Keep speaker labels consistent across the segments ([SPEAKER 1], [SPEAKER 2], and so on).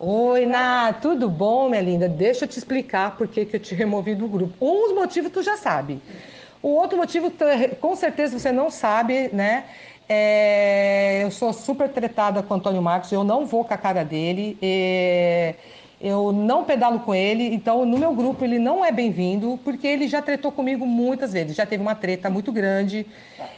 [SPEAKER 1] Oi, Ná, tudo bom, minha linda? Deixa eu te explicar por que, que eu te removi do grupo. Um dos motivos tu já sabe. O outro motivo, com certeza você não sabe, né? É, eu sou super tretada com o Antônio Marcos, eu não vou com a cara dele. É, eu não pedalo com ele, então no meu grupo ele não é bem-vindo, porque ele já tretou comigo muitas vezes, já teve uma treta muito grande,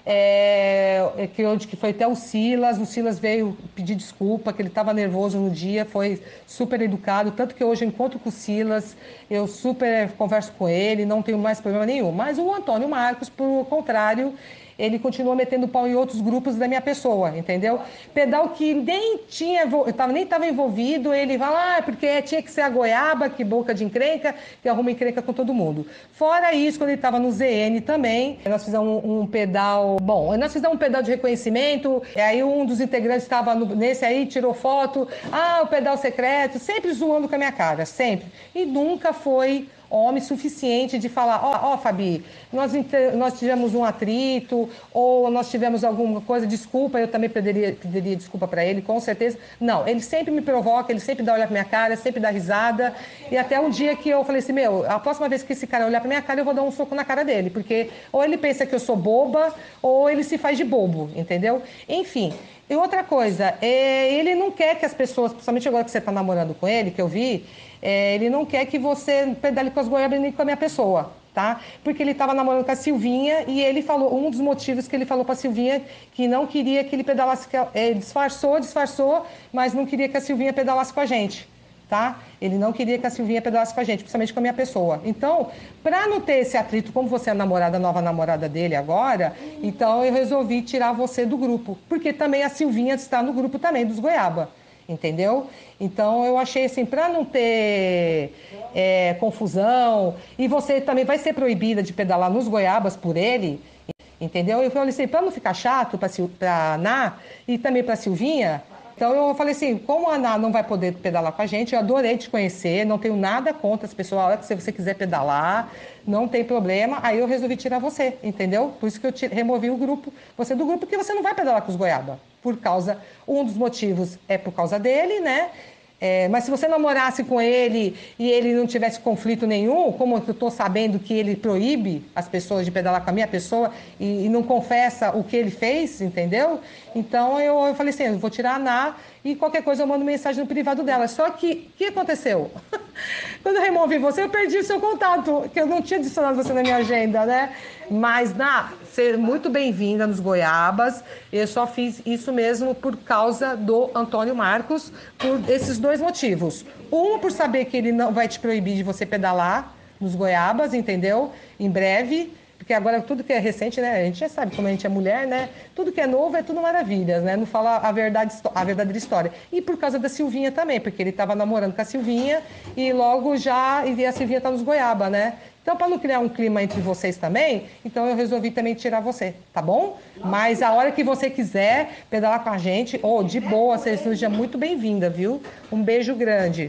[SPEAKER 1] é, é que onde que foi até o Silas, o Silas veio pedir desculpa, que ele estava nervoso no dia, foi super educado, tanto que hoje eu encontro com o Silas, eu super converso com ele, não tenho mais problema nenhum. Mas o Antônio Marcos, por contrário, ele continua metendo pau em outros grupos da minha pessoa, entendeu? Pedal que nem tinha, nem estava envolvido, ele vai lá, ah, porque tinha que ser a goiaba, que boca de encrenca, que arruma encrenca com todo mundo. Fora isso, quando ele estava no ZN também, nós fizemos um, um, pedal, bom, nós fizemos um pedal de reconhecimento, e aí um dos integrantes estava nesse aí, tirou foto, ah, o pedal secreto, sempre zoando com a minha cara, sempre. E nunca foi homem suficiente de falar, ó, oh, oh, Fabi, nós, nós tivemos um atrito, ou nós tivemos alguma coisa, desculpa, eu também pediria, pediria desculpa para ele, com certeza. Não, ele sempre me provoca, ele sempre dá olhar pra minha cara, sempre dá risada, e até um dia que eu falei assim, meu, a próxima vez que esse cara olhar pra minha cara, eu vou dar um soco na cara dele, porque ou ele pensa que eu sou boba, ou ele se faz de bobo, entendeu? Enfim, e outra coisa, é, ele não quer que as pessoas, principalmente agora que você está namorando com ele, que eu vi, é, ele não quer que você pedale com as goiabas nem com a minha pessoa, tá? Porque ele estava namorando com a Silvinha e ele falou, um dos motivos que ele falou para a Silvinha que não queria que ele pedalasse, é, disfarçou, disfarçou, mas não queria que a Silvinha pedalasse com a gente tá? Ele não queria que a Silvinha pedalasse com a gente, principalmente com a minha pessoa. Então, para não ter esse atrito, como você é a namorada, a nova namorada dele agora, então eu resolvi tirar você do grupo, porque também a Silvinha está no grupo também dos Goiaba, entendeu? Então eu achei assim, para não ter é, confusão, e você também vai ser proibida de pedalar nos Goiabas por ele, entendeu? Eu falei assim, para não ficar chato para Ná e também para Silvinha, então eu falei assim, como a Ana não vai poder pedalar com a gente, eu adorei te conhecer, não tenho nada contra as pessoas, a hora que você quiser pedalar, não tem problema. Aí eu resolvi tirar você, entendeu? Por isso que eu te, removi o grupo, você do grupo, porque você não vai pedalar com os goiaba. Por causa, um dos motivos é por causa dele, né? É, mas se você namorasse com ele e ele não tivesse conflito nenhum, como eu estou sabendo que ele proíbe as pessoas de pedalar com a minha pessoa e, e não confessa o que ele fez, entendeu? Então eu, eu falei assim, eu vou tirar a Ná e qualquer coisa eu mando mensagem no privado dela. Só que o que aconteceu? Quando eu removi você, eu perdi o seu contato, que eu não tinha adicionado você na minha agenda, né? Mas, Ná, ser muito bem-vinda nos Goiabas. Eu só fiz isso mesmo por causa do Antônio Marcos, por esses dois motivos. Um, por saber que ele não vai te proibir de você pedalar nos Goiabas, entendeu? Em breve porque agora tudo que é recente, né? A gente já sabe como a gente é mulher, né? Tudo que é novo é tudo maravilhas, né? Não fala a verdade, a verdadeira história. E por causa da Silvinha também, porque ele estava namorando com a Silvinha e logo já e a Silvinha tá nos goiaba, né? Então, para não criar um clima entre vocês também, então eu resolvi também tirar você, tá bom? Mas a hora que você quiser pedalar com a gente, ou oh, de boa, você seja muito bem-vinda, viu? Um beijo grande.